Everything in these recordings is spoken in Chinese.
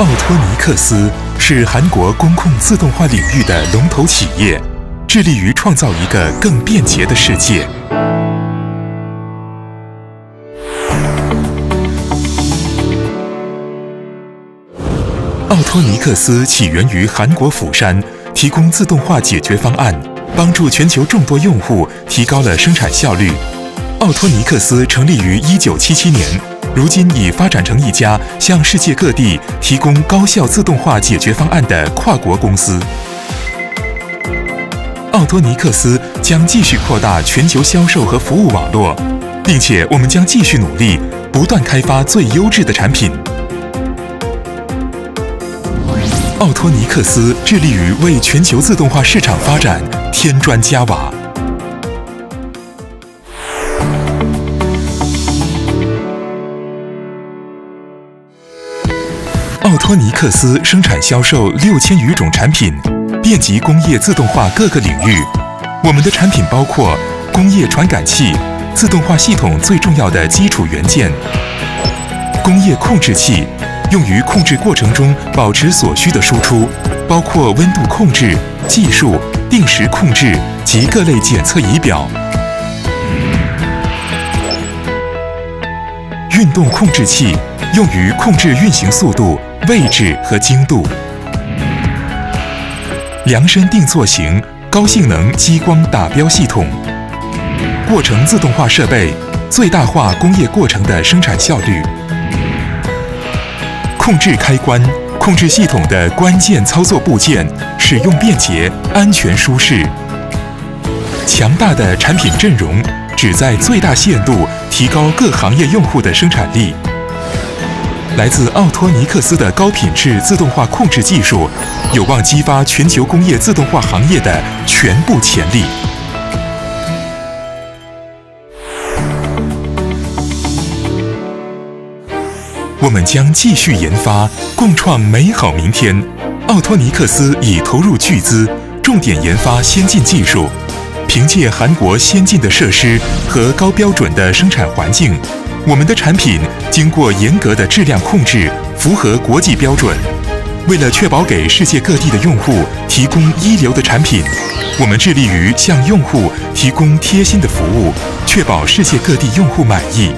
奥托尼克斯是韩国工控自动化领域的龙头企业，致力于创造一个更便捷的世界。奥托尼克斯起源于韩国釜山，提供自动化解决方案，帮助全球众多用户提高了生产效率。奥托尼克斯成立于1977年。如今已发展成一家向世界各地提供高效自动化解决方案的跨国公司。奥托尼克斯将继续扩大全球销售和服务网络，并且我们将继续努力，不断开发最优质的产品。奥托尼克斯致力于为全球自动化市场发展添砖加瓦。奥托尼克斯生产销售六千余种产品，遍及工业自动化各个领域。我们的产品包括工业传感器、自动化系统最重要的基础元件；工业控制器，用于控制过程中保持所需的输出，包括温度控制、计数、定时控制及各类检测仪表；运动控制器，用于控制运行速度。位置和精度，量身定做型高性能激光打标系统，过程自动化设备，最大化工业过程的生产效率。控制开关，控制系统的关键操作部件，使用便捷、安全、舒适。强大的产品阵容，旨在最大限度提高各行业用户的生产力。来自奥托尼克斯的高品质自动化控制技术，有望激发全球工业自动化行业的全部潜力。我们将继续研发，共创美好明天。奥托尼克斯已投入巨资，重点研发先进技术，凭借韩国先进的设施和高标准的生产环境。我们的产品经过严格的质量控制，符合国际标准。为了确保给世界各地的用户提供一流的产品，我们致力于向用户提供贴心的服务，确保世界各地用户满意。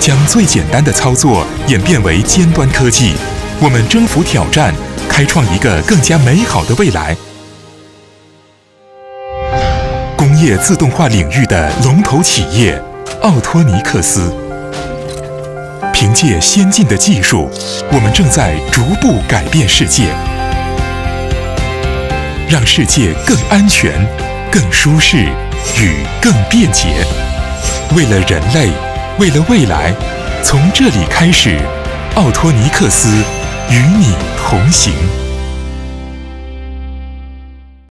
将最简单的操作演变为尖端科技，我们征服挑战，开创一个更加美好的未来。工业自动化领域的龙头企业。奥托尼克斯凭借先进的技术，我们正在逐步改变世界，让世界更安全、更舒适与更便捷。为了人类，为了未来，从这里开始，奥托尼克斯与你同行。